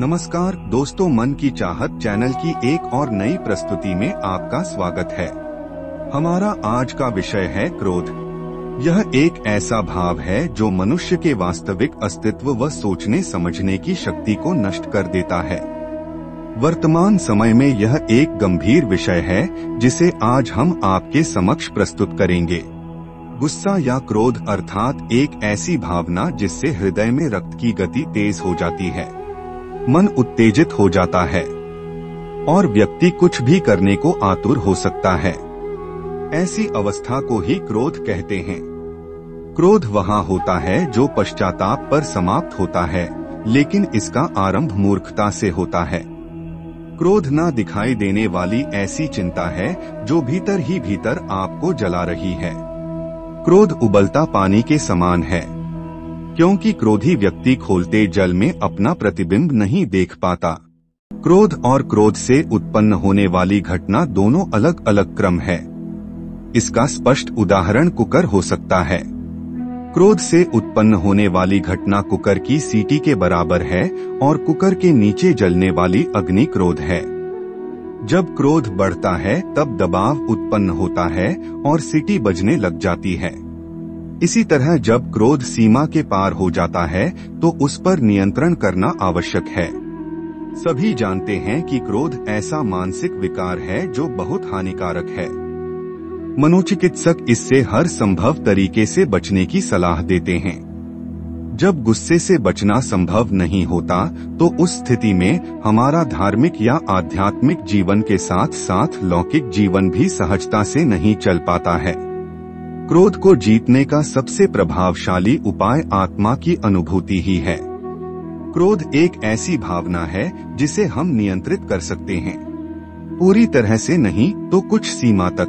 नमस्कार दोस्तों, मन की चाहत चैनल की एक और नई प्रस्तुति में आपका स्वागत है। हमारा आज का विषय है क्रोध। यह एक ऐसा भाव है जो मनुष्य के वास्तविक अस्तित्व व सोचने समझने की शक्ति को नष्ट कर देता है। वर्तमान समय में यह एक गंभीर विषय है, जिसे आज हम आपके समक्ष प्रस्तुत करेंगे। गुस्सा या क्रोध अर्थात एक ऐसी भावना जिससे हृदय में रक्त की गति तेज हो जाती है। मन उत्तेजित हो जाता है और व्यक्ति कुछ भी करने को आतुर हो सकता है। ऐसी अवस्था को ही क्रोध कहते हैं। क्रोध वहाँ होता है जो पश्चाताप पर समाप्त होता है, लेकिन इसका आरंभ मूर्खता से होता है। क्रोध न दिखाई देने वाली ऐसी चिंता है जो भीतर ही भीतर आपको जला रही है। क्रोध उबलता पानी के समान है। क्योंकि क्रोधी व्यक्ति खोलते जल में अपना प्रतिबिंब नहीं देख पाता। क्रोध और क्रोध से उत्पन्न होने वाली घटना दोनों अलग अलग क्रम है। इसका स्पष्ट उदाहरण कुकर हो सकता है। क्रोध से उत्पन्न होने वाली घटना कुकर की सीटी के बराबर है और कुकर के नीचे जलने वाली अग्नि क्रोध है। जब क्रोध बढ़ता है, तब दबाव उत्पन्न होता है और सीटी बजने लग जाती है। इसी तरह जब क्रोध सीमा के पार हो जाता है तो उस पर नियंत्रण करना आवश्यक है। सभी जानते हैं कि क्रोध ऐसा मानसिक विकार है जो बहुत हानिकारक है। मनोचिकित्सक इससे हर संभव तरीके से बचने की सलाह देते हैं। जब गुस्से से बचना संभव नहीं होता तो उस स्थिति में हमारा धार्मिक या आध्यात्मिक जीवन के साथ साथ लौकिक जीवन भी सहजता से नहीं चल पाता है। क्रोध को जीतने का सबसे प्रभावशाली उपाय आत्मा की अनुभूति ही है। क्रोध एक ऐसी भावना है जिसे हम नियंत्रित कर सकते हैं। पूरी तरह से नहीं तो कुछ सीमा तक।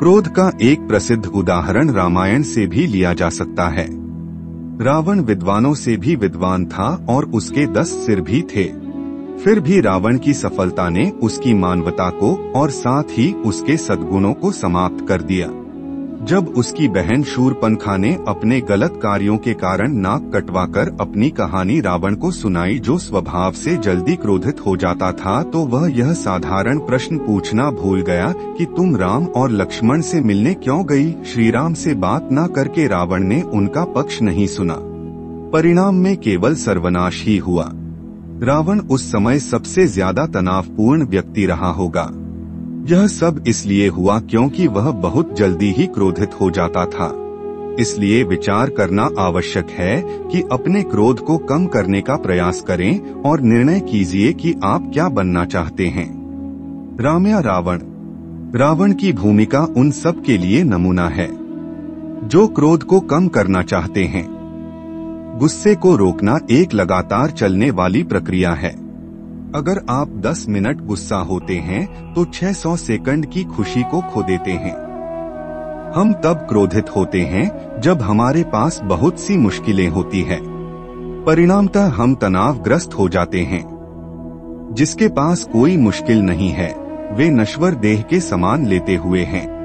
क्रोध का एक प्रसिद्ध उदाहरण रामायण से भी लिया जा सकता है। रावण विद्वानों से भी विद्वान था और उसके दस सिर भी थे। फिर भी रावण की सफलता ने उसकी मानवता को और साथ ही उसके सद्गुणों को समाप्त कर दिया। जब उसकी बहन शूरपनखा ने अपने गलत कार्यों के कारण नाक कटवाकर अपनी कहानी रावण को सुनाई जो स्वभाव से जल्दी क्रोधित हो जाता था तो वह यह साधारण प्रश्न पूछना भूल गया कि तुम राम और लक्ष्मण से मिलने क्यों गई? श्री राम से बात न करके रावण ने उनका पक्ष नहीं सुना। परिणाम में केवल सर्वनाश ही हुआ। रावण उस समय सबसे ज़्यादा तनावपूर्ण व्यक्ति रहा होगा। यह सब इसलिए हुआ क्योंकि वह बहुत जल्दी ही क्रोधित हो जाता था। इसलिए विचार करना आवश्यक है कि अपने क्रोध को कम करने का प्रयास करें और निर्णय कीजिए कि आप क्या बनना चाहते हैं। राम या रावण। रावण की भूमिका उन सब के लिए नमूना है। जो क्रोध को कम करना चाहते हैं। गुस्से को रोकना एक लगातार चलने वाली प्रक्रिया है। अगर आप 10 मिनट गुस्सा होते हैं तो 600 सेकंड की खुशी को खो देते हैं। हम तब क्रोधित होते हैं, जब हमारे पास बहुत सी मुश्किलें होती है। परिणामतः हम तनावग्रस्त हो जाते हैं। जिसके पास कोई मुश्किल नहीं है, वे नश्वर देह के समान लेते हुए हैं।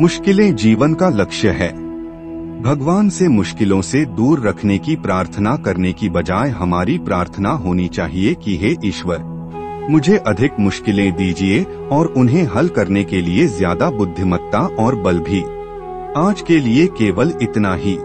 मुश्किलें जीवन का लक्ष्य है। भगवान से मुश्किलों से दूर रखने की प्रार्थना करने की बजाय हमारी प्रार्थना होनी चाहिए कि हे ईश्वर, मुझे अधिक मुश्किलें दीजिए और उन्हें हल करने के लिए ज़्यादा बुद्धिमत्ता और बल भी। आज के लिए केवल इतना ही।